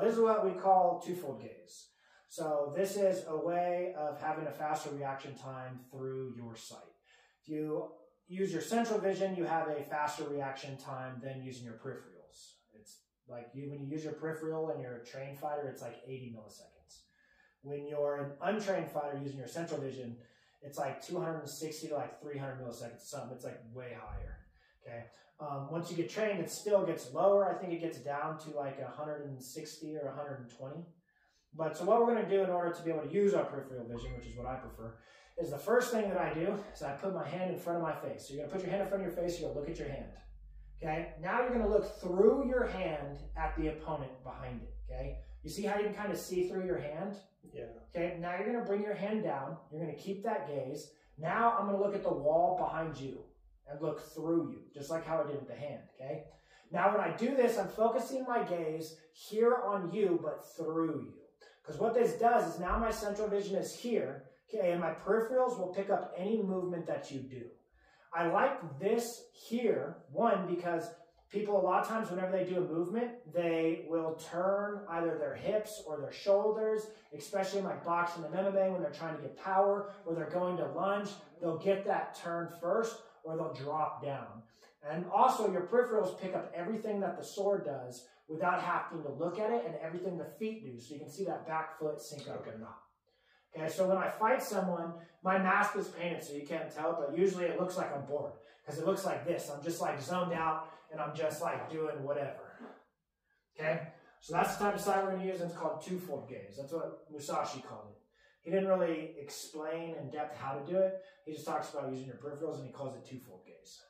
this is what we call twofold gaze. So this is a way of having a faster reaction time through your sight. If you use your central vision, you have a faster reaction time than using your peripherals. It's like you when you use your peripheral and you're a trained fighter, it's like 80 milliseconds. When you're an untrained fighter using your central vision, it's like 260 to like 300 milliseconds, something. It's like way higher. Okay. Um, once you get trained, it still gets lower. I think it gets down to like 160 or 120. But so what we're going to do in order to be able to use our peripheral vision, which is what I prefer, is the first thing that I do is I put my hand in front of my face. So you're going to put your hand in front of your face. You're going to look at your hand. Okay. Now you're going to look through your hand at the opponent behind it. Okay. You see how you can kind of see through your hand? Yeah. Okay. Now you're going to bring your hand down. You're going to keep that gaze. Now I'm going to look at the wall behind you and look through you, just like how I did with the hand. Okay. Now when I do this, I'm focusing my gaze here on you, but through you. Because what this does is now my central vision is here, okay, and my peripherals will pick up any movement that you do. I like this here, one, because people a lot of times whenever they do a movement, they will turn either their hips or their shoulders, especially in like boxing and MMA when they're trying to get power or they're going to lunge, they'll get that turn first or they'll drop down. And also your peripherals pick up everything that the sword does without having to look at it and everything the feet do. So you can see that back foot sink up or not. Okay, so when I fight someone, my mask is painted so you can't tell, but usually it looks like I'm bored because it looks like this. I'm just like zoned out and I'm just like doing whatever. Okay, so that's the type of sight we're going to use and it's called twofold gaze. That's what Musashi called it. He didn't really explain in depth how to do it. He just talks about using your peripherals and he calls it twofold gaze.